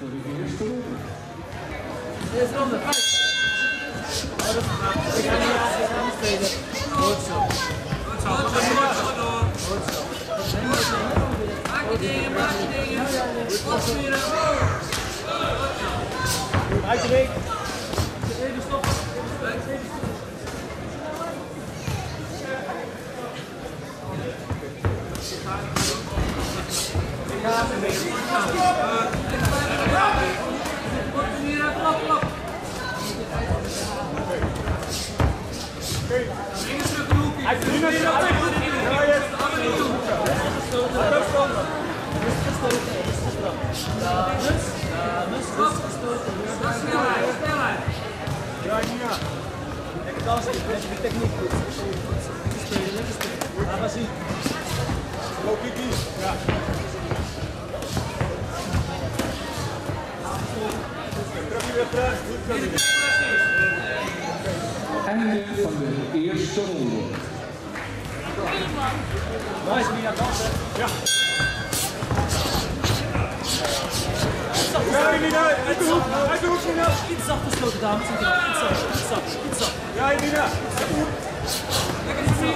voor de eerste ronde. Ronde, dat is gaaf. Ik ga niet aan, ik ga niet spelen. Goed zo. Goed zo, goed zo. Goed zo. Maak je dingen, maak je dingen. Opsturen. Uit de week. Even stoppen. Lekker dansen, ik wens je spelen, lekker spelen. Laat maar zien. Go Kiki. Ja. Einde van de eerste ronde. Nice, Mia, dansen. Ja. Ja, Nina, uit de hoek, uit hoek, Nina. Iets zachter sloten, dames en heren. Ja,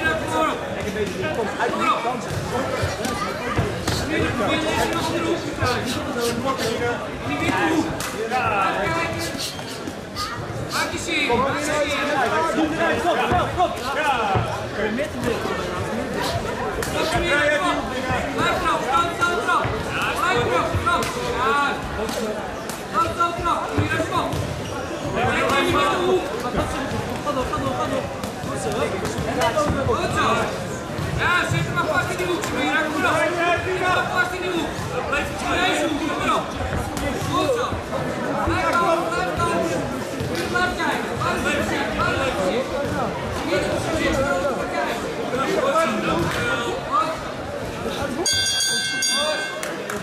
naar voren. Lekker hoek, dansen. Nog hoek. Ja, zit er maar vast in die hoek. Zit er maar vast in. Blijf. Goed zo. Blijf.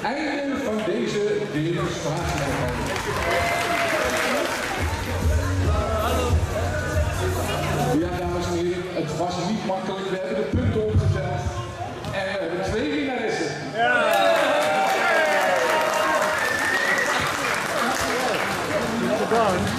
Einde van deze demonstratie. done.